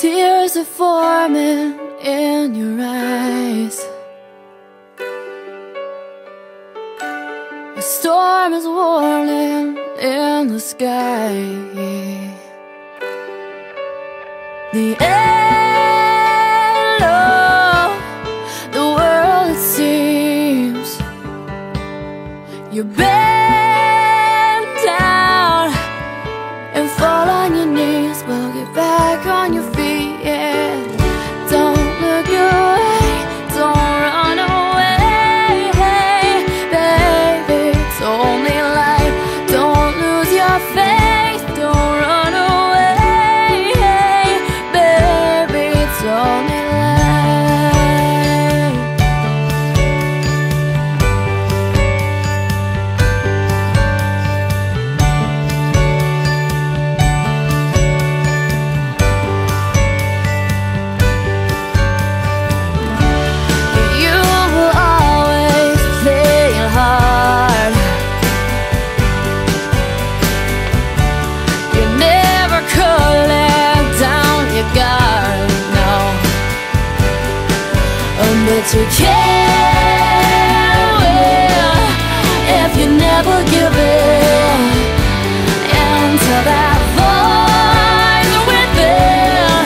Tears are forming in your eyes. A storm is warning in the sky. The end of the world it seems. You're bent down and fall on your knees. But get back on your feet to care if you never give in until that voice within.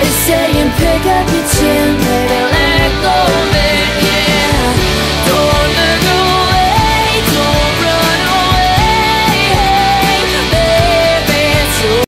is saying pick up your chin, baby.